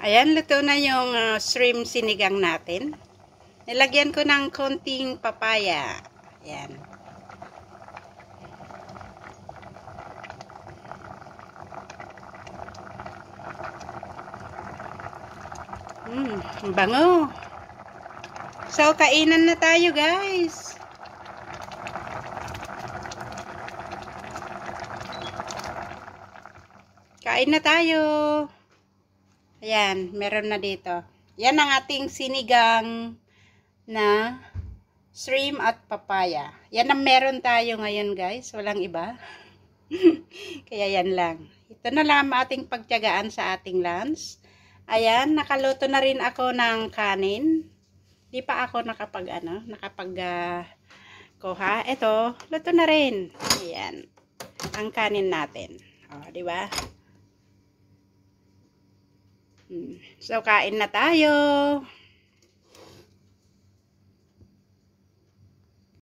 Ayan, luto na yung uh, shrimp sinigang natin. Nilagyan ko ng konting papaya. Ayan. Hmm, bango. So, kainan na tayo, guys. Kain na tayo. Ayan, meron na dito. Yan ang ating sinigang na shrimp at papaya. Yan ang meron tayo ngayon, guys. Walang iba. Kaya yan lang. Ito na lang ating pagtyagaan sa ating lunch. Ayan, nakaluto na rin ako ng kanin. Di pa ako nakapag, ano, nakapag uh, kuha. Ito, luto na rin. Ayan, ang kanin natin. O, di ba? Hmm. So, kain na tayo.